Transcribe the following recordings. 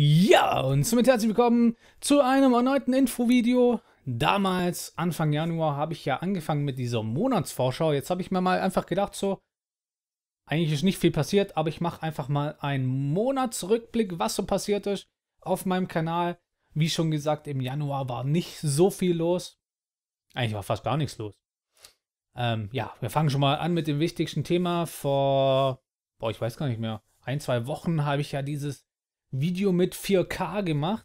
Ja, und somit herzlich willkommen zu einem erneuten Infovideo. Damals, Anfang Januar, habe ich ja angefangen mit dieser Monatsvorschau. Jetzt habe ich mir mal einfach gedacht, so, eigentlich ist nicht viel passiert, aber ich mache einfach mal einen Monatsrückblick, was so passiert ist auf meinem Kanal. Wie schon gesagt, im Januar war nicht so viel los. Eigentlich war fast gar nichts los. Ähm, ja, wir fangen schon mal an mit dem wichtigsten Thema. Vor, boah, ich weiß gar nicht mehr, ein, zwei Wochen habe ich ja dieses Video mit 4K gemacht.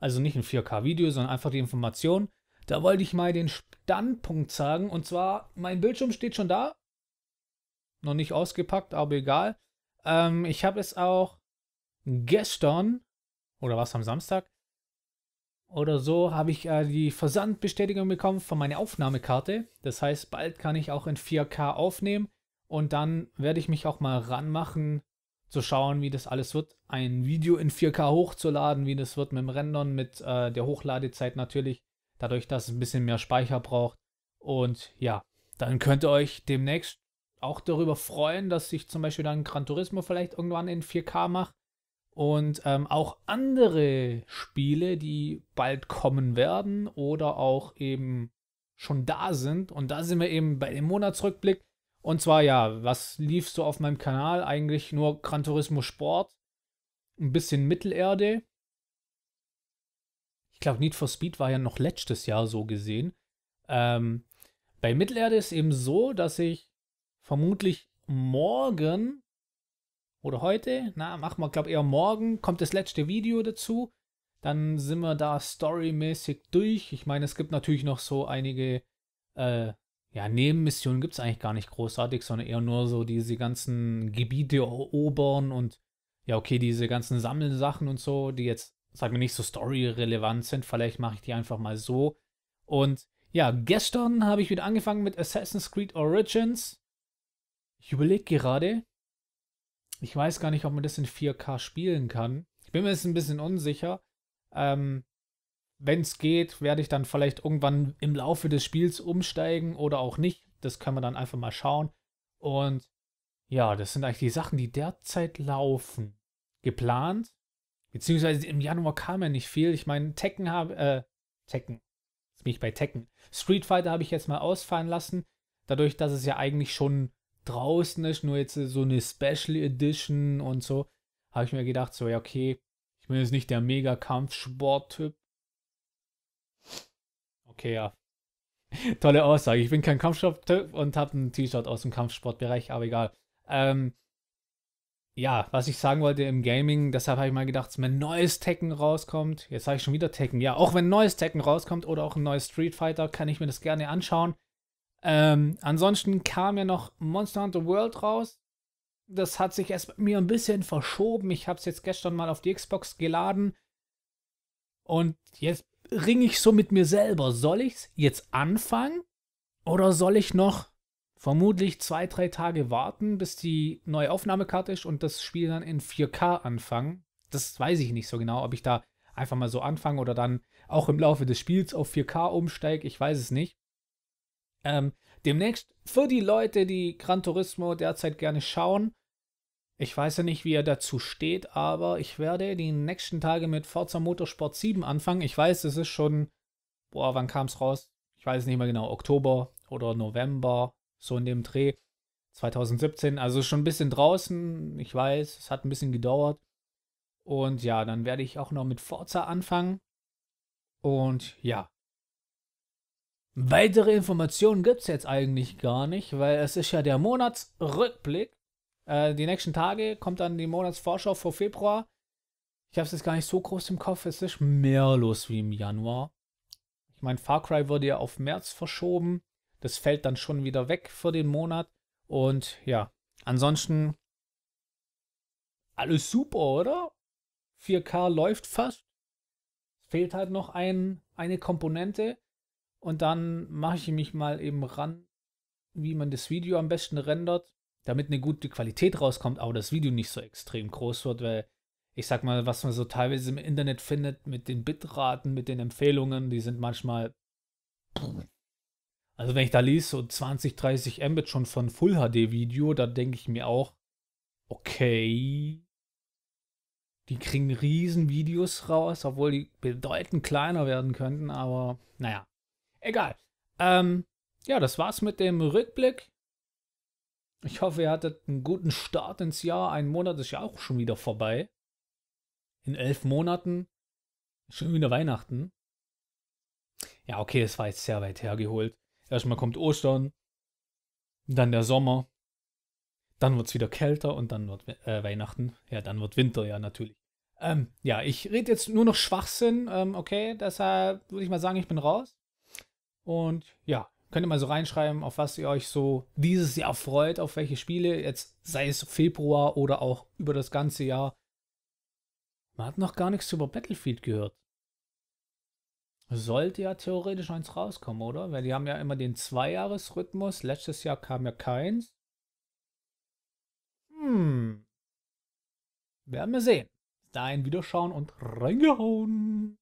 Also nicht ein 4K-Video, sondern einfach die Information. Da wollte ich mal den Standpunkt sagen. Und zwar, mein Bildschirm steht schon da. Noch nicht ausgepackt, aber egal. Ähm, ich habe es auch gestern, oder was am Samstag, oder so, habe ich äh, die Versandbestätigung bekommen von meiner Aufnahmekarte. Das heißt, bald kann ich auch in 4K aufnehmen. Und dann werde ich mich auch mal ranmachen, zu schauen, wie das alles wird, ein Video in 4K hochzuladen, wie das wird mit dem Rendern, mit äh, der Hochladezeit natürlich, dadurch, dass es ein bisschen mehr Speicher braucht. Und ja, dann könnt ihr euch demnächst auch darüber freuen, dass ich zum Beispiel dann Gran Turismo vielleicht irgendwann in 4K mache. Und ähm, auch andere Spiele, die bald kommen werden oder auch eben schon da sind. Und da sind wir eben bei dem Monatsrückblick. Und zwar ja, was lief so auf meinem Kanal? Eigentlich nur Gran Turismo Sport, ein bisschen Mittelerde. Ich glaube, Need for Speed war ja noch letztes Jahr so gesehen. Ähm, bei Mittelerde ist eben so, dass ich vermutlich morgen oder heute, na, machen wir, glaube eher morgen, kommt das letzte Video dazu. Dann sind wir da storymäßig durch. Ich meine, es gibt natürlich noch so einige äh, ja, Nebenmissionen gibt es eigentlich gar nicht großartig, sondern eher nur so diese ganzen Gebiete erobern und ja, okay, diese ganzen Sammelsachen und so, die jetzt, sag mir nicht so story-relevant sind. Vielleicht mache ich die einfach mal so. Und ja, gestern habe ich wieder angefangen mit Assassin's Creed Origins. Ich überlege gerade, ich weiß gar nicht, ob man das in 4K spielen kann. Ich bin mir jetzt ein bisschen unsicher. Ähm, wenn es geht, werde ich dann vielleicht irgendwann im Laufe des Spiels umsteigen oder auch nicht. Das können wir dann einfach mal schauen. Und ja, das sind eigentlich die Sachen, die derzeit laufen. Geplant. Beziehungsweise im Januar kam ja nicht viel. Ich meine, Tekken habe, äh, Tekken. Jetzt bin ich bei Tekken. Street Fighter habe ich jetzt mal ausfallen lassen. Dadurch, dass es ja eigentlich schon draußen ist, nur jetzt so eine Special Edition und so, habe ich mir gedacht, so, ja, okay, ich bin jetzt nicht der Mega-Kampfsport-Typ. Okay, ja. Tolle Aussage. Ich bin kein Kampfsport-Typ und habe ein T-Shirt aus dem Kampfsportbereich, aber egal. Ähm, ja, was ich sagen wollte im Gaming, deshalb habe ich mal gedacht, wenn neues Tekken rauskommt, jetzt sage ich schon wieder Tekken, ja, auch wenn neues Tekken rauskommt oder auch ein neues Street Fighter, kann ich mir das gerne anschauen. Ähm, ansonsten kam ja noch Monster Hunter World raus. Das hat sich erst bei mir ein bisschen verschoben. Ich habe es jetzt gestern mal auf die Xbox geladen. Und jetzt ringe ich so mit mir selber. Soll ich es jetzt anfangen oder soll ich noch vermutlich zwei, drei Tage warten, bis die neue Aufnahmekarte ist und das Spiel dann in 4K anfangen? Das weiß ich nicht so genau, ob ich da einfach mal so anfange oder dann auch im Laufe des Spiels auf 4K umsteige. Ich weiß es nicht. Ähm, demnächst für die Leute, die Gran Turismo derzeit gerne schauen, ich weiß ja nicht, wie er dazu steht, aber ich werde die nächsten Tage mit Forza Motorsport 7 anfangen. Ich weiß, es ist schon, boah, wann kam es raus? Ich weiß nicht mehr genau, Oktober oder November, so in dem Dreh. 2017, also schon ein bisschen draußen. Ich weiß, es hat ein bisschen gedauert. Und ja, dann werde ich auch noch mit Forza anfangen. Und ja. Weitere Informationen gibt es jetzt eigentlich gar nicht, weil es ist ja der Monatsrückblick. Äh, die nächsten Tage kommt dann die Monatsvorschau vor Februar. Ich habe es jetzt gar nicht so groß im Kopf. Es ist mehr los wie im Januar. Ich meine, Far Cry wurde ja auf März verschoben. Das fällt dann schon wieder weg für den Monat. Und ja, ansonsten alles super, oder? 4K läuft fast. Es fehlt halt noch ein, eine Komponente. Und dann mache ich mich mal eben ran, wie man das Video am besten rendert damit eine gute Qualität rauskommt, aber das Video nicht so extrem groß wird, weil ich sag mal, was man so teilweise im Internet findet mit den Bitraten, mit den Empfehlungen, die sind manchmal. Also wenn ich da lese, so 20, 30 Mbit schon von Full HD Video, da denke ich mir auch, okay. Die kriegen riesen Videos raus, obwohl die bedeutend kleiner werden könnten, aber naja, egal. Ähm, ja, das war's mit dem Rückblick. Ich hoffe, ihr hattet einen guten Start ins Jahr. Ein Monat ist ja auch schon wieder vorbei. In elf Monaten schon wieder Weihnachten. Ja, okay, es war jetzt sehr weit hergeholt. Erstmal kommt Ostern, dann der Sommer, dann wird es wieder kälter und dann wird äh, Weihnachten. Ja, dann wird Winter, ja, natürlich. Ähm, ja, ich rede jetzt nur noch Schwachsinn, ähm, okay, deshalb würde ich mal sagen, ich bin raus. Und ja, könnt ihr mal so reinschreiben, auf was ihr euch so dieses Jahr freut, auf welche Spiele, jetzt sei es Februar oder auch über das ganze Jahr. Man hat noch gar nichts über Battlefield gehört. Sollte ja theoretisch eins rauskommen, oder? Weil die haben ja immer den Zweijahresrhythmus. Letztes Jahr kam ja keins. Hm. Werden wir sehen. Dahin wieder schauen und reingehauen.